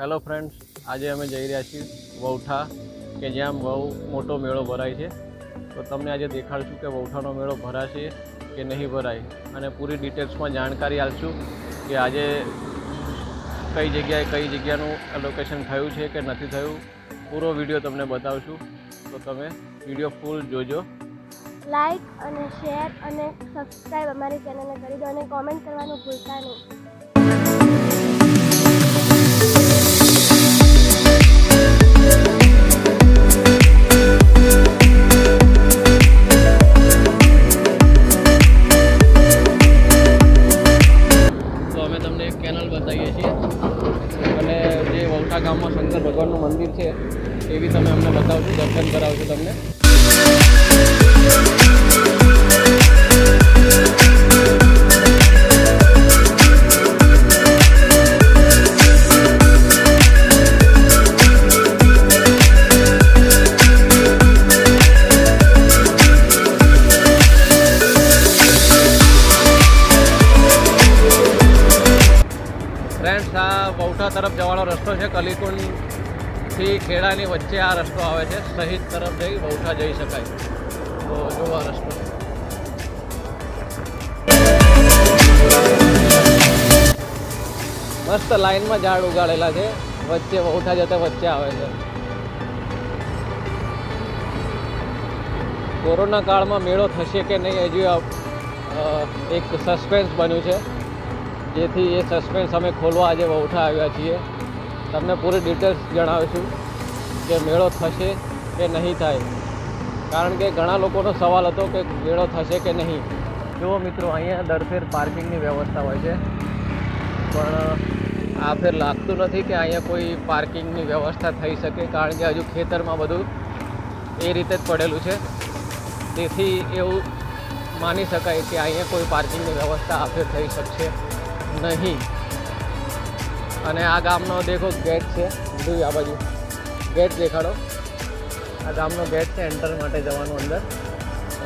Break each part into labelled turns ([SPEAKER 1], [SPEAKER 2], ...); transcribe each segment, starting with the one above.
[SPEAKER 1] Hello friends આજે અમે જઈ રહ્યા છીએ વૌઠા કે જ્યાં બહુ મોટો મેળો ભરાય છે. તો તમને આજે દેખાડશું કે વૌઠાનો મેળો ભરાશે કે નહીં ભરાય. અને પૂરી ડિટેલ્સમાં જાણકારી આપશું કે આજે કઈ જગ્યાએ કઈ જગ્યાનું લોકેશન થયું છે કે નથી થયું. પૂરો વીડિયો તમને બતાવશું. તો તમે વીડિયો ફૂલ જોજો.
[SPEAKER 2] લાઈક અને શેર અને સબસ્ક્રાઈબ અમારી ચેનલને કરી દો અને કોમેન્ટ કરવાનું ભૂલતા નહીં.
[SPEAKER 1] ફ્રેન્ડ્સ આ વૌઠા તરફ જવાનો રસ્તો છે. કલીકુંડથી ખેડાની વચ્ચે આ રસ્તો આવે છે. શહીદ તરફ જઈ વૌઠા જઈ શકાય. તો જોવા રસ્તો મસ્ત લાઈનમાં ઝાડ ઉગાડેલા છે. વચ્ચે બહુઠા જતા વચ્ચે આવે છે. કોરોના કાળમાં મેળો થશે કે નહીં, હજી એક સસ્પેન્સ બન્યું છે. જેથી એ સસ્પેન્સ અમે ખોલવા આજે વૌઠા આવ્યા છીએ. તમને પૂરી ડિટેલ્સ જણાવીશું કે મેળો થશે કે નહીં થાય. કારણ કે ઘણા લોકોનો સવાલ હતો કે મેળો થશે કે નહીં. જુઓ મિત્રો, અહીંયા દરફેર પાર્કિંગની વ્યવસ્થા હોય છે. પણ આ ફેર લાગતું નથી કે અહીંયા કોઈ પાર્કિંગની વ્યવસ્થા થઈ શકે, કારણ કે હજુ ખેતરમાં બધું એ રીતે જ પડેલું છે. તેથી એવું માની શકાય કે અહીંયા કોઈ પાર્કિંગની વ્યવસ્થા આ ફેર થઈ શકશે. નહીં. અને આ ગામનો દેખો ગેટ છે. જોયું આ બાજુ. ગેટ દેખાડો. આ ગામનો ગેટ છે એન્ટર માટે જવાનું અંદર.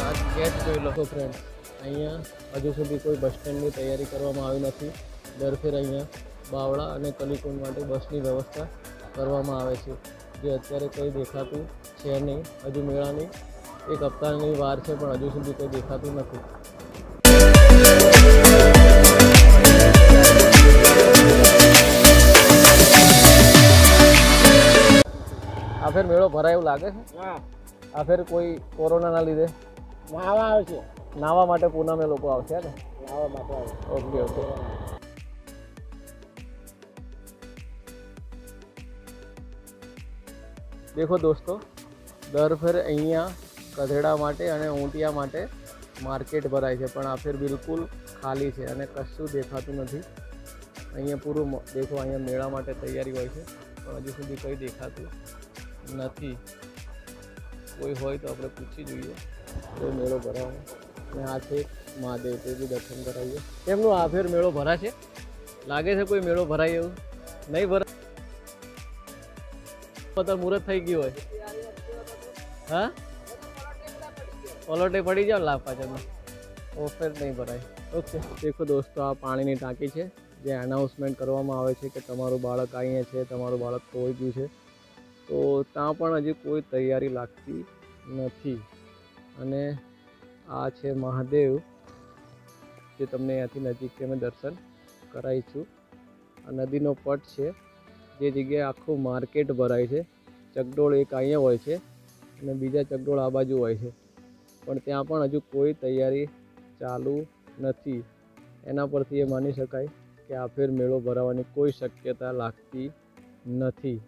[SPEAKER 1] આ ગેટ જોઈ લો. ફ્રેન્ડ અહીંયા હજુ સુધી કોઈ બસ સ્ટેન્ડની તૈયારી કરવામાં આવી નથી. દર ફેર અહીંયા બાવળા અને કલીકુંડ માટે બસની વ્યવસ્થા કરવામાં આવે છે. જે અત્યારે કોઈ દેખાતું છે નહીં. હજુ મેળાની એક હપ્તાની વાર છે, પણ હજુ સુધી કંઈ દેખાતું નથી. આ ફેર મેળો ભરાય એવું લાગે છે?
[SPEAKER 3] હા.
[SPEAKER 1] આ ફેર કોઈ કોરોનાના લીધે?
[SPEAKER 3] નાવા આવશે.
[SPEAKER 1] નાવા માટે પૂનમે લોકો આવશે ને
[SPEAKER 3] નાવા માટે
[SPEAKER 1] ઓકે ઓકે. દેખો દોસ્તો દર ફેર અહીંયા કઢેડા માટે અને ઊંટિયા માટે માર્કેટ ભરાય છે પણ આ ફેર બિલકુલ ખાલી છે અને કશું દેખાતું નથી. અહીંયા પૂરું દેખો અહીંયા મેળા માટે તૈયારી હોય છે પણ હજુ સુધી કંઈ દેખાતું નથી. કોઈ હોય તો આપણે પૂછી જોઈએ. તો મેળો ભરાવો. અને આ છે મહાદેવ, તે બી દર્શન કરાવીએ. કેમનું આ ફેર મેળો ભરાશે? લાગે છે કોઈ મેળો ભરાય એવું? નહીં ભરાય પતર મુહૂર્ત થઈ ગયું હોય. હા? પલોટે પડી જાવ લાભ પાછળમાં ઓફેર નહીં ભરાય. ઓકે. દેખો દોસ્તો, આ પાણીની ટાંકી છે. જે એનાઉન્સમેન્ટ કરવામાં આવે છે કે તમારું બાળક અહીંયા છે, તમારું બાળક ખોઈ ગયું છે. તો ત્યાં પણ હજી કોઈ તૈયારી લાગતી નથી. અને આ છે મહાદેવ, જે તમને અહીંયાથી નજીકથી અમે દર્શન કરાવીશું આ નદીનો પટ છે, જે જગ્યાએ આખું માર્કેટ ભરાય છે. ચકડોળ એક અહીંયા હોય છે અને બીજા ચકડોળ આ બાજુ હોય છે. પણ ત્યાં પણ હજુ કોઈ તૈયારી ચાલુ નથી. એના પરથી એ માની શકાય કે આ ફેર મેળો ભરાવાની કોઈ શક્યતા લાગતી નથી.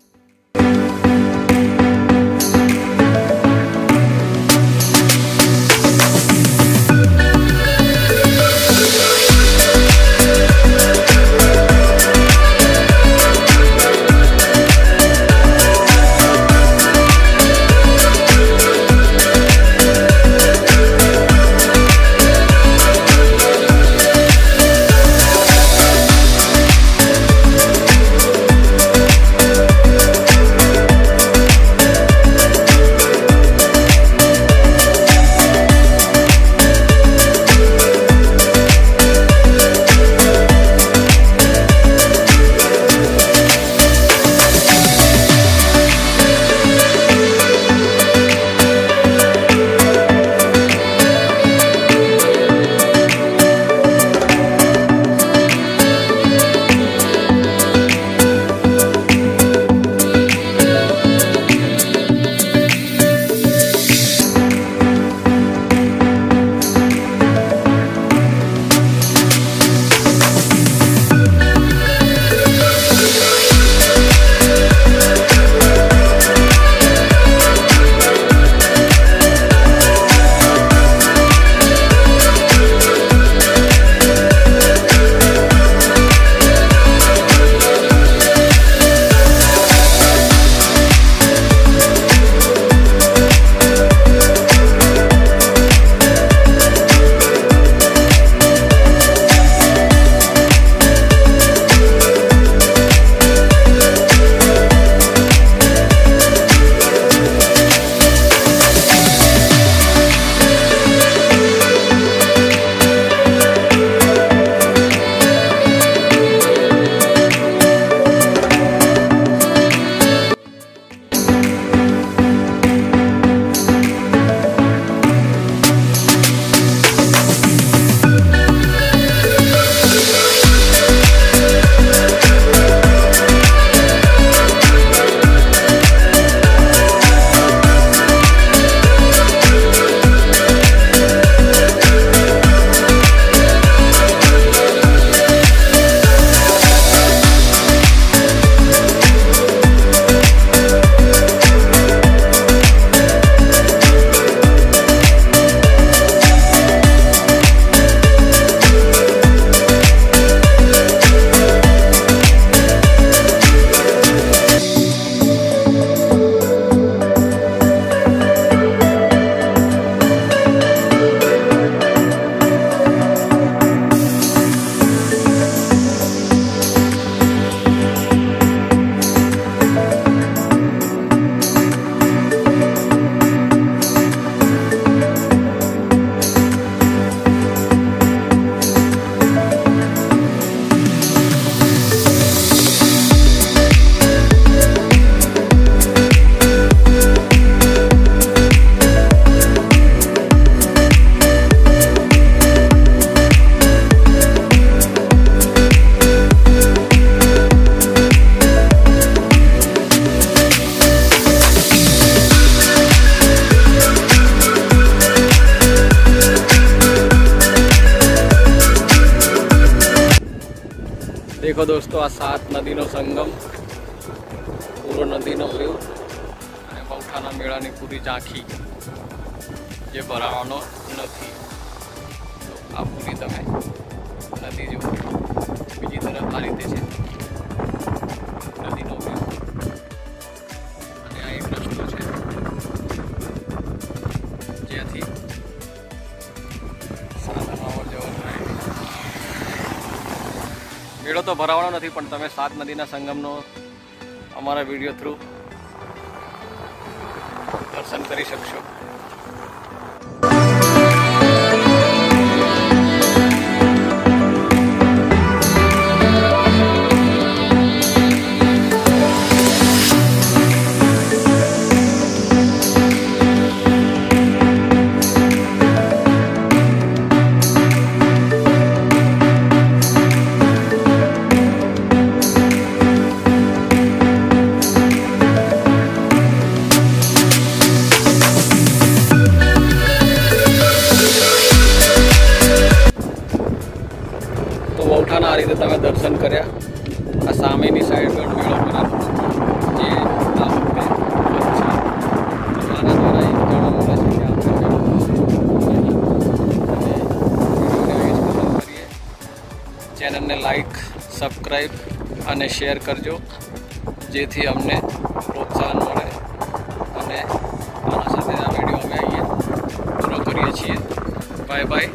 [SPEAKER 1] શકો દોસ્તો, આ સાત નદીનો સંગમ. પૂરો નદીનો વ્યૂ. અને બહુઠાના મેળાની પૂરી ઝાંખી. જે ભરાવાનો નથી. આ પૂરી તમે નદી જુઓ બીજી તરફ આ રીતે છે. તો ભરાવાનો નથી પણ તમે સાત નદીના સંગમનો અમારા વીડિયો થ્રુ દર્શન કરી શકશો. દર્શન કર્યા. આ સામેની સાઈડ પણ મેળો ભરાતો જે આ વખતે આના દ્વારા એક જણાવવું છે કે આપણે મેળો કરીએ. ચેનલને લાઈક સબસ્ક્રાઈબ અને શેર કરજો, જેથી અમને પ્રોત્સાહન મળે. અને આના સાથે આ વીડિયો અમે અહીંયા પૂરો કરીએ છીએ. Bye bye